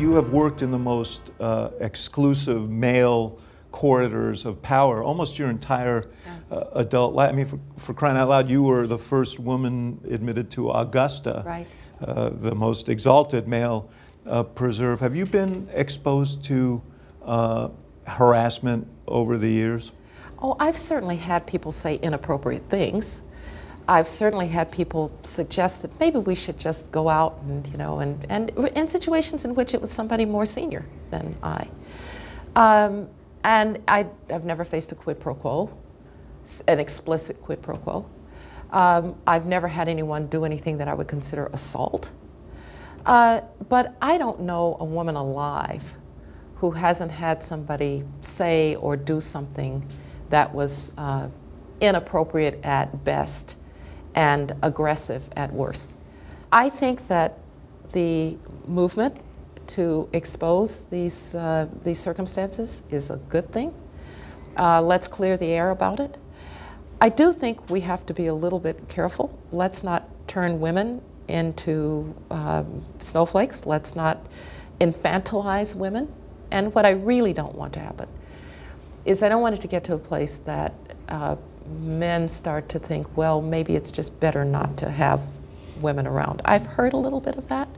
You have worked in the most uh, exclusive male corridors of power almost your entire uh, adult life. I mean, for, for, crying out loud, you were the first woman admitted to Augusta, right. uh, the most exalted male uh, preserve. Have you been exposed to uh, harassment over the years? Oh, I've certainly had people say inappropriate things. I've certainly had people suggest that maybe we should just go out and, you know, and, and in situations in which it was somebody more senior than I. Um, and I, have never faced a quid pro quo, an explicit quid pro quo. Um, I've never had anyone do anything that I would consider assault. Uh, but I don't know a woman alive who hasn't had somebody say or do something that was uh, inappropriate at best and aggressive at worst. I think that the movement to expose these, uh, these circumstances is a good thing. Uh, let's clear the air about it. I do think we have to be a little bit careful. Let's not turn women into um, snowflakes. Let's not infantilize women. And what I really don't want to happen is I don't want it to get to a place that uh, men start to think, well, maybe it's just better not to have women around. I've heard a little bit of that,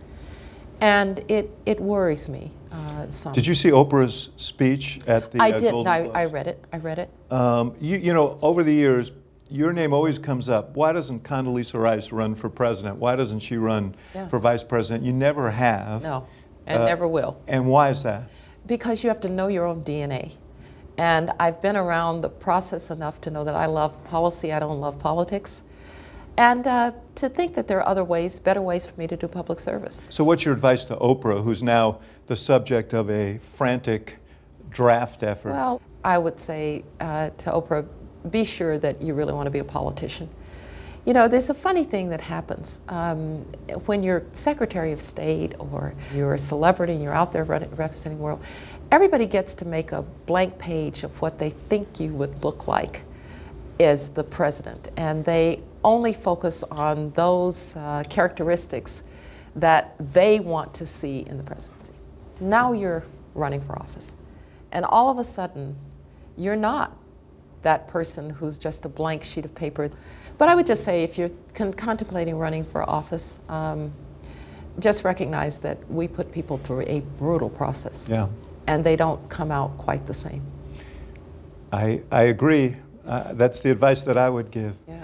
and it, it worries me. Uh, some. Did you see Oprah's speech at the I uh, did. Golden I? I read it. I read it. Um, you, you know, over the years, your name always comes up. Why doesn't Condoleezza Rice run for president? Why doesn't she run Yeah. for vice president? You never have. No, and Uh, never will. And why is that? Because you have to know your own DNA. And I've been around the process enough to know that I love policy, I don't love politics. And uh, to think that there are other ways, better ways for me to do public service. So, what's your advice to Oprah, who's now the subject of a frantic draft effort? Well, I would say uh, to Oprah, be sure that you really want to be a politician. You know, there's a funny thing that happens. Um, when you're Secretary of State or you're a celebrity and you're out there representing the world, everybody gets to make a blank page of what they think you would look like as the president. And they only focus on those uh, characteristics that they want to see in the presidency. Now you're running for office. And all of a sudden, you're not that person who's just a blank sheet of paper. But I would just say if you're con contemplating running for office, um, just recognize that we put people through a brutal process. Yeah. And they don't come out quite the same. I, I agree. Uh, that's the advice that I would give. Yeah.